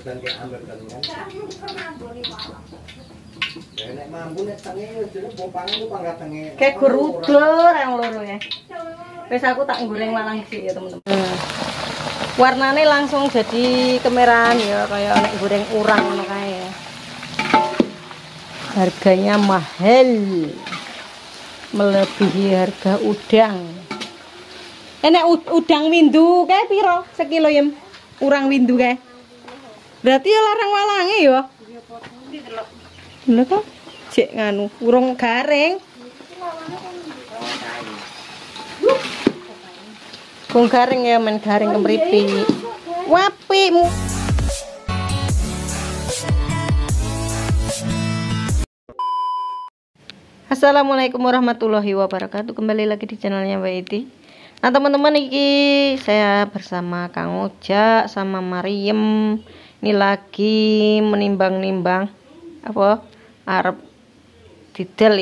Kayak. Ya nek nek jare bopangan ku pangkat tenge. Kayak gerudul yang loro ya. Wes aku tak goreng lalang sih ya teman-teman. Hmm. Warnanya langsung jadi kemerahan ya kayak nek goreng urang ngono kae ya. Harganya mahal. Melebihi harga udang. Enak udang windu kae piro sekilo yem? Urang windu kae. Berarti ya larang walange ya. Lha kok cek nganu urung garing. Kung garing ya men garing kemripi. Wapimu. Assalamualaikum warahmatullahi wabarakatuh. Kembali lagi di channelnya Mbak Iti. Nah teman-teman iki saya bersama Kang Oja sama Mariem. Ini lagi menimbang-nimbang apa arep didel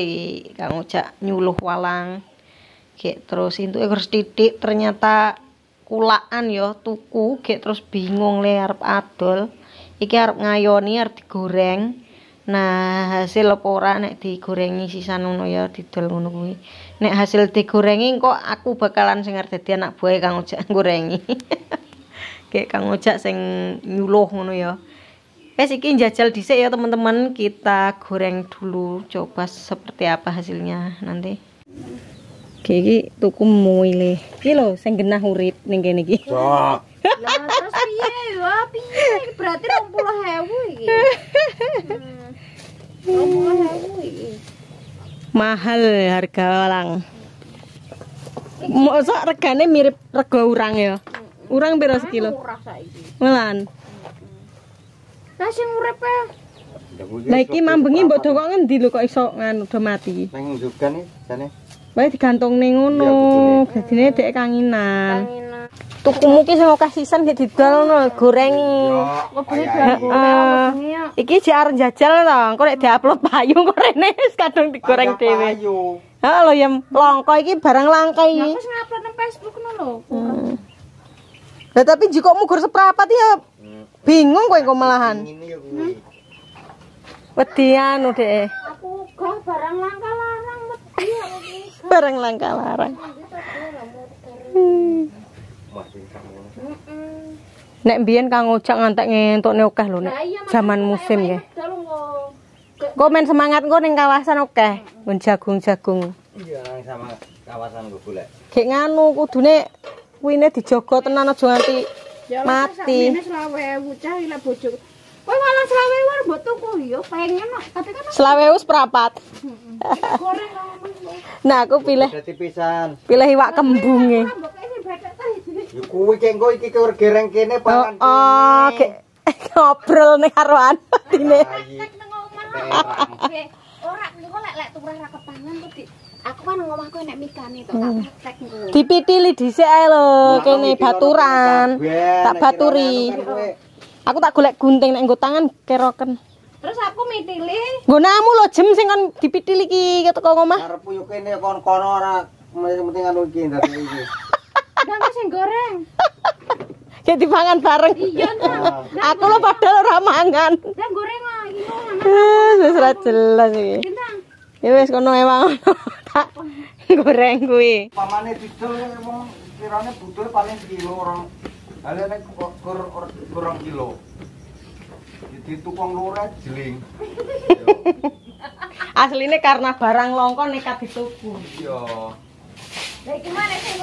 Kang Oja nyuluh walang. Kayak terus itu ekor titik ternyata kulaan ya tuku kayak terus bingung le arep adol. Iki arep ngayoni arep digoreng. Nah, hasil apa ora nek digorengi sisan ngono ya didol ngono kuwi. Nek hasil digorengi kok aku bakalan sing arep dadi anak buah Kang Ojak ngorengi. Kayak Kang Ojak sing nyuluh ngono ya. Wes iki jajal dhisik ya teman-teman, kita goreng dulu coba seperti apa hasilnya nanti. Oke iki tuku muile. Iki lho sing genah urip ning kene iki. Lah terus piye ya? Piye? Berarti 20.000 iki. Hmm. 20.000 iki. Mahal harga walang. Mosok regane mirip rega urang ya. Urang? Murah saiki. Melan. Lah sing uripe Lah iki mambengi mbok dok ngendi lho kok iso nganu do mati. Nang juga nih jane. Wae digantung ning ngono. Dadine dek kanginan. ngina. Tukumu ki sing akeh sisan gek didolno gorengi. Heeh. wengi ya. Iki jek arep jajal to. Engko nek diupload payu kok rene wis kadung digoreng dhewe. Heeh lho ya longko iki barang langka Ya iki. wis ngupload nang Facebook ngono lho. Hmm. Lah tapi jika mugur seprapat ya bingung kowe kok malahan. Kuwi. Wedi anu dek. Aku gah barang langka larang wedi. Barang langka larang. Hmm. Nek mbiyen Kang Ojak ngantek ngentokne akeh lho nek zaman musim ya. Kok. Main semangat kok ning kawasan akeh, nggon jagung-jagung. Iya nang sama kawasan gue golek. Gek nganu kudune kuwine dijogo tenan aja nganti mati. Selawewu seprapat. Nah, aku pilih. Pilih iwak kembunge. Ya kuwi kenggo iki kur gereng kene pangan kene. Oh, oh ngobrol nih karoan dine. Omah. Ora niku lek lek turah ra kepangan kok Aku kan ngomahku nek mikane to tak praktek engko. Dipitili dhisik ae lho kene baturan. Tak baturi. Aku tak golek gunting nek nggo tangan keroken. Terus aku mitili Nggonamu lho jem sing kon dipitili iki teko ngomah. Arep yo kene kon-kono ora penting anu iki dadi iki. ndang sing goreng. Kayak dipangan bareng. Iya. Aku lo padahal ora mangan. Ndang goreng ah iki. Eh, Wis ora jelas iki. Ya wis kono emang tak goreng kuwi. Pamane didol emang kirane butuh paling kilo orang. Hale nek kur kurang kilo. Jadi tukang lurah jeling. Asline karena barang longko nekat dituku. Iya. Lah iki mana sing?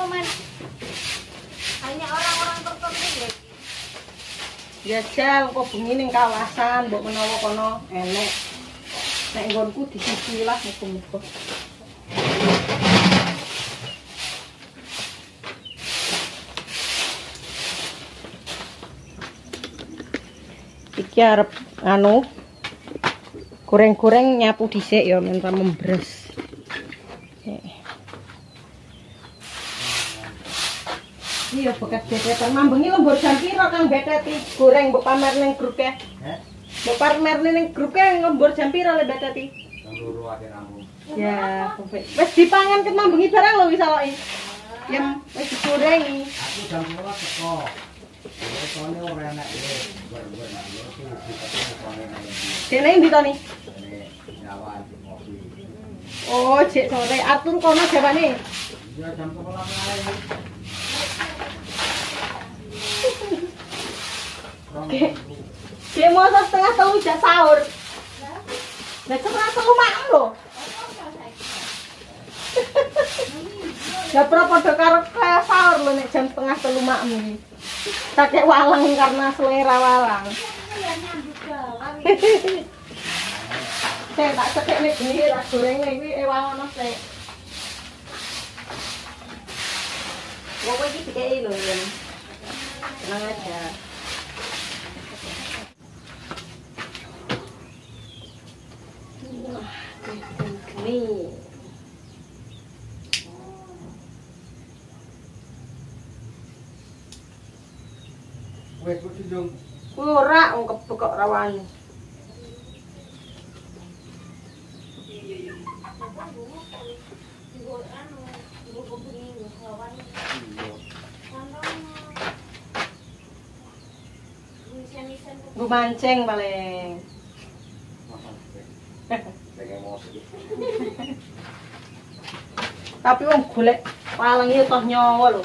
Hanya orang-orang tertentu ya. Ya jal kok bengi ning kawasan mbok menawa kono enek. Nek nggonku di sisi lah muga-muga. Iki arep anu goreng-goreng nyapu dhisik ya minta membres. Iya bekas betetan mambengi lembur jam piro Kang beteti goreng mbok pamer ning grup ya. Heh. Mbok pamer ning grup ya lembur jam piro le ade rambut. Ya, wis dipangan ket mambengi barang lho wis awake. Ya wis digorengi. Aku jam 12 teko. Dene ndi to kopi. Oh, cek sore atur kono jawabane. Ya jam mau setengah jak sahur. Lah setengah telu maem lho. Ya pro padha karo sahur lho nek jam setengah telu maem iki. Kakek walang karena selera walang. Saya tak cekek nih gini, tak goreng nih, ini ewang ono sih. Pokoknya ini dikei lho, ya. Tenang aja. Wah, gini. Kok dijung. Ora wong kepekok rawani. Bu mancing paling. Tapi wong golek paling toh nyawa lho.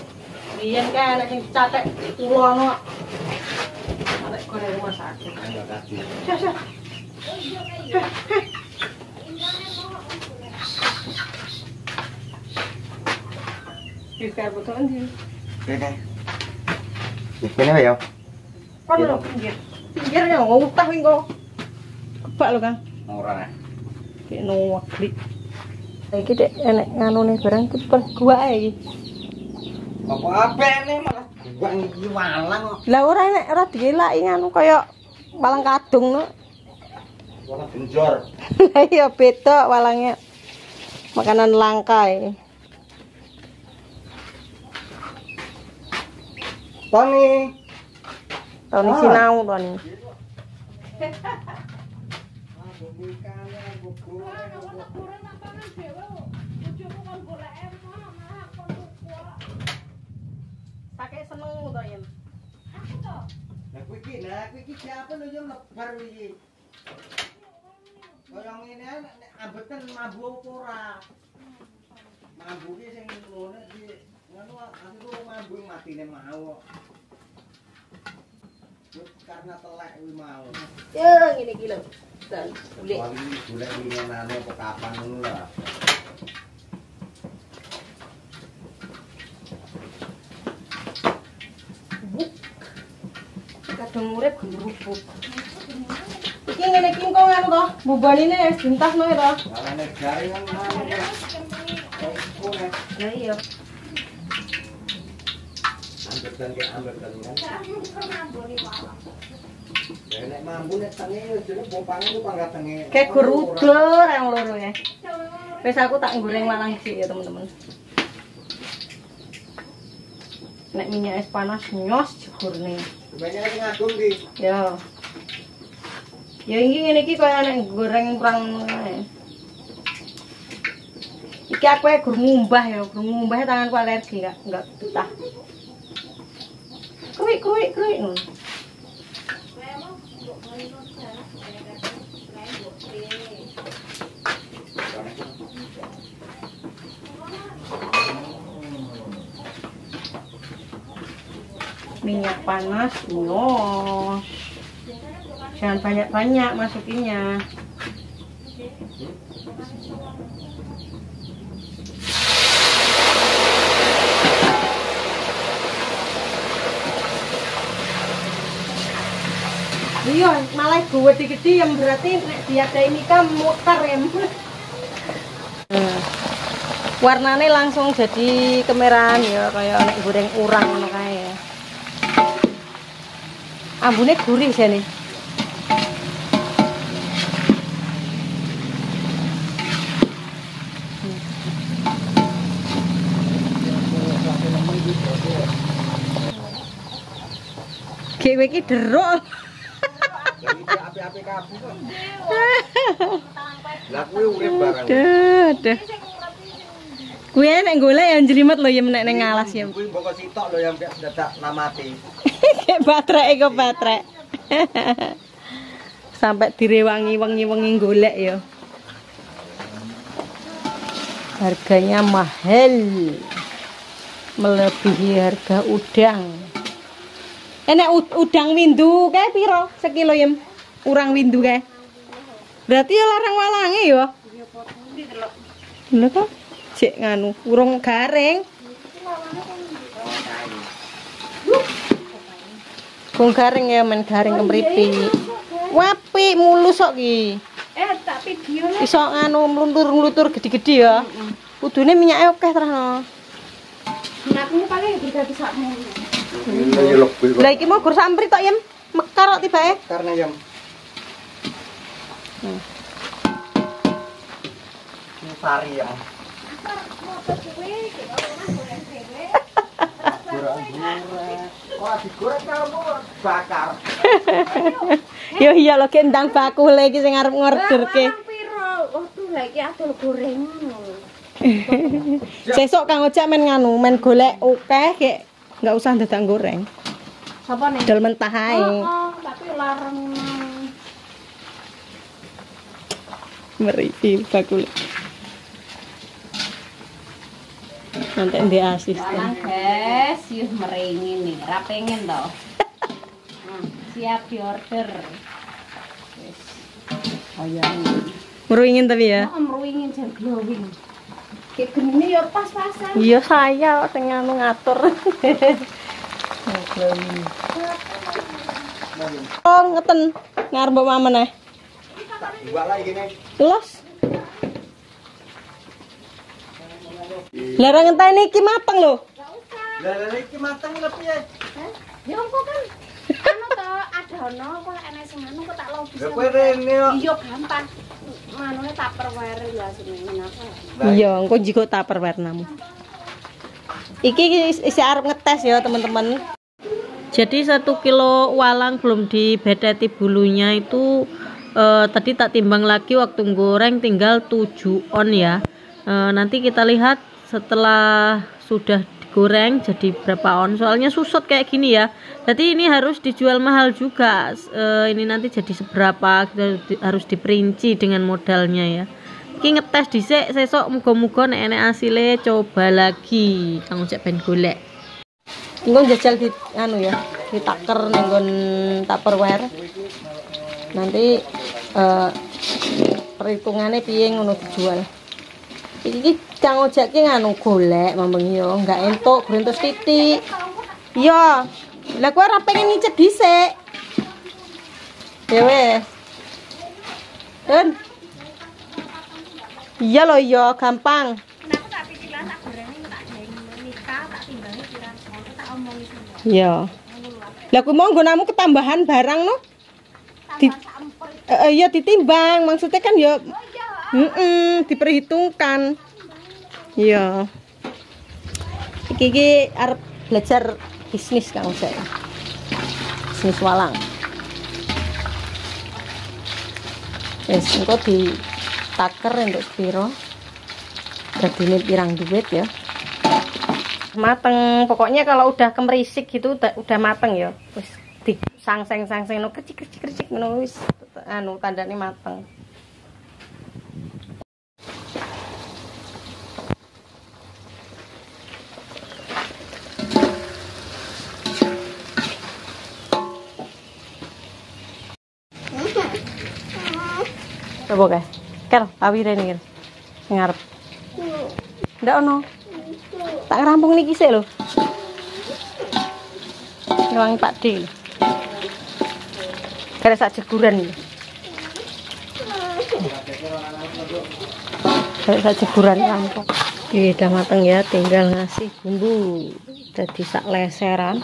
Biyen kan nek sing catek tulono. Goreng rumah sakit. Betul ndi? Ya. Kon lho pinggir. Pinggir ya ngutah kok. Kebak lho, Kang. Ora. Kayak nuwakli. Iki dek enek nganune barang ae iki. Apa apa gua ngiki walang kok. Lah ora enek ora dielaki nganu kaya walang kadung no. Walang genjor. Lah iya beda walangnya. Makanan langka ini. Tony. Tahun Ah. sinau Tony. Pakai seneng to yen. Nah, kuwi iki, nah kuwi iki siapa lho yang lebar iki. Kaya ngene ae, nek ambeten mambu apa ora? Mambu ki sing ngono di ngono aku mambu matine mau. Karena telek kuwi mau. Ya ngene iki lho. Dan golek winginane apa kapan ngono lah. Kadang urip gemrubuk. Iki ngene iki kok ngono to, wis ya to. Kan. Eh, Ya iya. ke kan. Ya nek nek tenge jane ku pangkat tenge. Kayak gerudul yang loro ya. Wis aku tak goreng walang sih ya teman-teman. Nek minyak es panas nyos jehurne. Banyak sing ngadung ki. Ya. Ya iki ngene iki kaya nek goreng perang. Iki aku ya gur ngumbah ya, gur ngumbah tanganku alergi enggak enggak betah. Kruik kruik kruik ngono. Minyak panas, nyos. Jangan banyak-banyak masukinnya. Iya, malah gue gede yang berarti nek diadai nikah muter ya. Hmm. Warnanya langsung jadi kemerahan ya, kayak goreng urang ngono kae. Ambune gurih jane. Kowe iki deruk. Api-api kabeh kok. Lah kuwi urip barang. Duh. Kuwi nek golek ya njlimet lho ya nek ning ngalas ya. Kuwi mbok sitok lho yang dadak namati. Kayak baterai kok baterai. Sampai direwangi wengi-wengi golek ya. Harganya mahal. Melebihi harga udang. Enak ud- udang windu kae piro sekilo yem? Urang windu kae. Berarti ya larang walange ya. Lha kok cek nganu, urung garing. Kung garing ya men garing kemriti. Wapi mulus kok ki. Eh, tak video lah. Iso nganu mluntur-mlutur gede-gede ya. Kudune minyake akeh terus. Minyakmu paling bisa bisa mau. Ini lebih Lah iki mau gur sampri tok yem. Mekar kok tibake. karena yang ini sari ya Kok digoreng kamu bakar Yo iya lho kendang bakule iki sing arep ngorderke. Waduh, lagi adol gorengan. Sesuk Kang Ojak men nganu, men golek akeh kek nggak usah dadak goreng. Sapa nih? Dol mentah ae. Oh, tapi larang. Meripi bakule. Nanti di asisten. Guys, yus meringin nih. Ra pengen toh. Hmm, siap di order. Wis. Bayangin. Meruingin tapi ya. Oh, meruingin jan glowing. Kayak gini ya pas-pasan. Iya saya sing nganu ngatur. oh ngeten ngarep mbok mamen eh. dua lagi gini Los. Larang ngenteni iki mateng lho. lah lah iki matang lebih ya Ya engko kan anu to ada ono kok enek sing anu kok tak lobis. lah kowe rene yo Iya gampang. Manune tupperware lah sing apa. Iya, engko jigo tupperware namu. Iki is- isi arep ngetes ya teman-teman. Jadi satu kilo walang belum dibedeti bulunya itu eh, tadi tak timbang lagi waktu goreng tinggal 7 on ya. Eh, nanti kita lihat setelah sudah digoreng jadi berapa on. Soalnya susut kayak gini ya. Jadi ini harus dijual mahal juga. Eh, ini nanti jadi seberapa kita harus diperinci dengan modalnya ya. Iki ngetes dhisik sesok muga-muga nek enek asile coba lagi. Kang cek ben golek. Engko jajal di anu ya, ditaker ning nggon Tupperware. Nanti eh perhitungannya piye ngono dijual. Iki Kang Ojek ki nganu golek mameng yo, enggak entuk brentos titik. Iya. Lah kowe ora pengen ngicet dhisik. Ya wes. Dan Iya loh iya gampang. Iya. Lah kuwi mau nggonamu ketambahan barang no? Di, eh, iya ditimbang, maksudnya kan ya Iya. mm diperhitungkan. Iya. Iki iki arep belajar bisnis Kang saya. Bisnis walang. Wes engko di taker untuk spiro. Dadine pirang duit ya. Mateng, pokoknya kalau udah kemerisik gitu udah, mateng ya. Wis di sangseng sangseng no kercik kercik ngono wis anu tandane mateng. Coba kae. Kel, awire nih. Ngarep. Ndak ono. Tak ngerampung niki sik lho. Ngewangi Pak D. Kare sak jeguran iki. Kare sak jeguran rampung. Iki udah mateng ya, tinggal ngasih bumbu. Jadi sak leseran.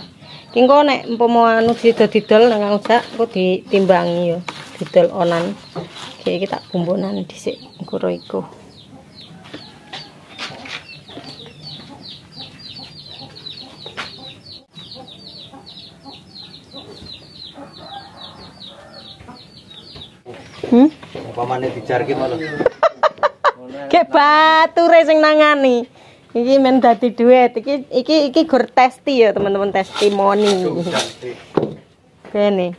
Ki engko nek umpama anu didol-didol nang ujak engko ditimbangi yo. Didol onan. Kayak kita bumbunan dhisik ro iku. Hmm? umpamane dijarke malah Kayak bature sing nangani. Iki men dadi duit. Iki iki iki gur testi ya, teman-teman testimoni. Kene.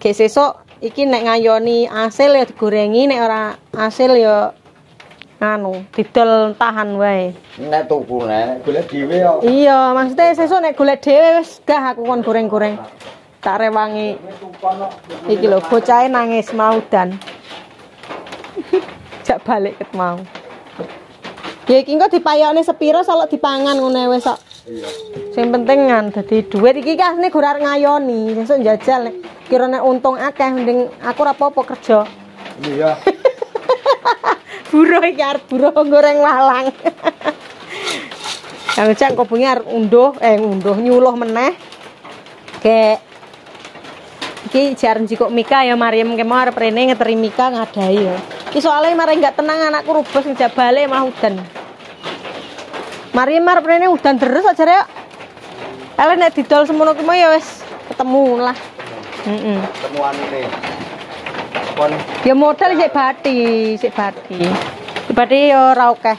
Ge sesuk iki nek ngayoni asil ya digorengi, nek ora asil ya anu, didol tahan wae. Nek tuku nek golek dhewe yo. Iya, maksudnya sesuk nek golek dhewe wis gah aku kon goreng-goreng. Tak rewangi iki lho bocahe nangis mau dan. Jak balik ket mau. Ya iki engko dipayokne sepiro salok dipangan ngono wis kok. Iya. Sing penting kan dadi duit iki kan nek ora ngayoni, sesuk njajal nek kira nek untung akeh mending aku ora apa-apa kerja. Iya. buruh iki arep buruh goreng walang. Kang Cak kok bengi arep unduh, eh unduh nyuluh meneh. Kek iki jar njikuk Mika ya Mariam ke mau arep rene ngeteri Mika ngadai ya. Iki soalnya mari enggak tenang anakku rubes ngejak balik malah udan. Mariam arep rene udan terus aja ya. Ele nek didol semono ki ya wis ketemu lah. Temuan ini. Kon Ya modal sik bati, sik bati. Sik bati ya ora akeh.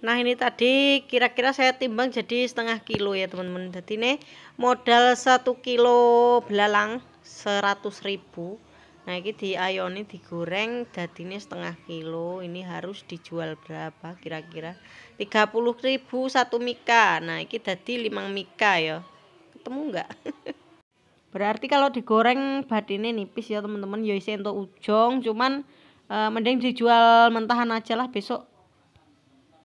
Nah ini tadi kira-kira saya timbang jadi setengah kilo ya teman-teman. Jadi ini modal satu kilo belalang seratus ribu. Nah ini diayoni digoreng jadi ini setengah kilo. Ini harus dijual berapa kira-kira? 30 ribu satu mika. Nah ini jadi limang mika ya. Ketemu nggak? Berarti kalau digoreng batine nipis ya teman-teman ya isi untuk ujung cuman eh, mending dijual mentahan aja lah besok